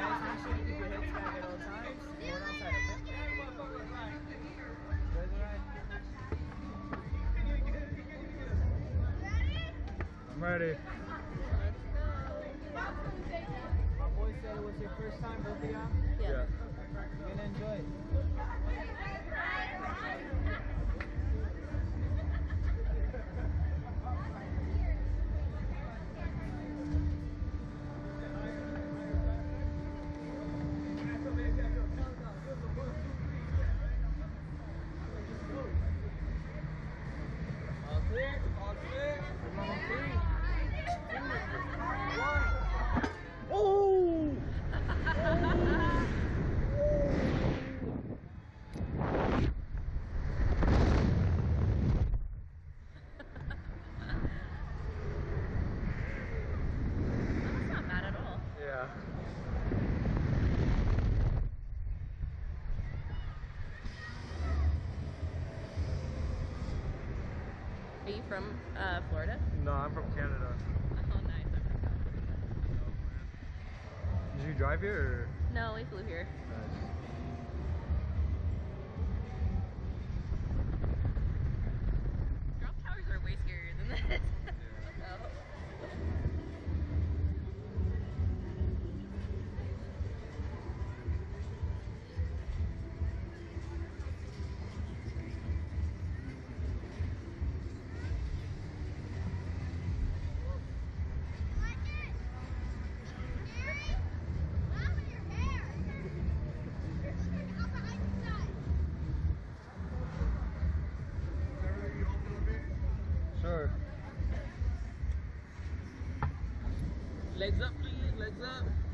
I'm ready. My boy said it was your first time, both? Yeah. yeah. You're gonna enjoy it. Yeah. Are you from uh, Florida? No, I'm from Canada. Oh, nice. I'm from California. Did you drive here? Or? No, we flew here. Nice. Legs up, please. Legs up.